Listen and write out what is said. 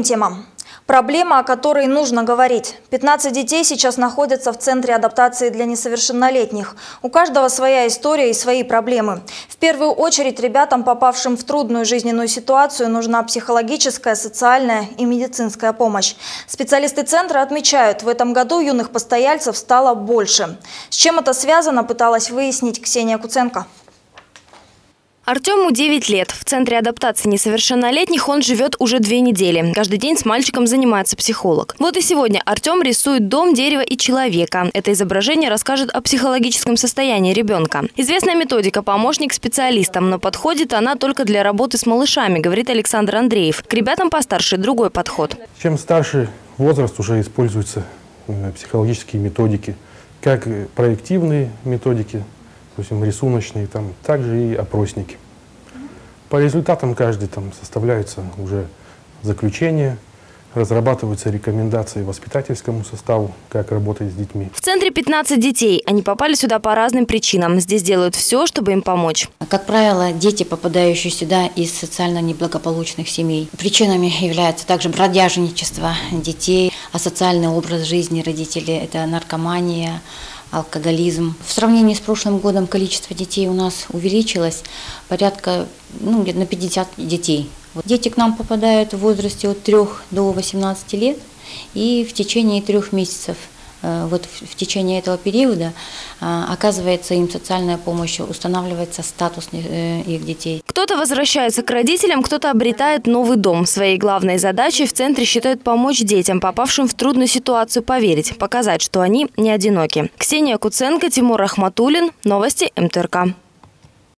Тема. Проблема, о которой нужно говорить. 15 детей сейчас находятся в Центре адаптации для несовершеннолетних. У каждого своя история и свои проблемы. В первую очередь ребятам, попавшим в трудную жизненную ситуацию, нужна психологическая, социальная и медицинская помощь. Специалисты Центра отмечают, в этом году юных постояльцев стало больше. С чем это связано, пыталась выяснить Ксения Куценко. Артему 9 лет. В Центре адаптации несовершеннолетних он живет уже две недели. Каждый день с мальчиком занимается психолог. Вот и сегодня Артем рисует дом, дерево и человека. Это изображение расскажет о психологическом состоянии ребенка. Известная методика «Помощник специалистам», но подходит она только для работы с малышами, говорит Александр Андреев. К ребятам постарше другой подход. Чем старше возраст, уже используются э, психологические методики, как проективные методики, допустим, рисуночные, там, также и опросники. По результатам каждый там составляется уже заключение, разрабатываются рекомендации воспитательскому составу, как работать с детьми. В центре 15 детей. Они попали сюда по разным причинам. Здесь делают все, чтобы им помочь. Как правило, дети, попадающие сюда из социально неблагополучных семей. Причинами являются также бродяжничество детей, асоциальный образ жизни родителей, это наркомания, алкоголизм. В сравнении с прошлым годом количество детей у нас увеличилось порядка ну, на 50 детей. Вот. Дети к нам попадают в возрасте от 3 до 18 лет и в течение трех месяцев – вот в течение этого периода э, оказывается им социальная помощь, устанавливается статус э, их детей. Кто-то возвращается к родителям, кто-то обретает новый дом. Своей главной задачей в центре считают помочь детям, попавшим в трудную ситуацию, поверить, показать, что они не одиноки. Ксения Куценко, Тимур Ахматуллин. Новости МТРК.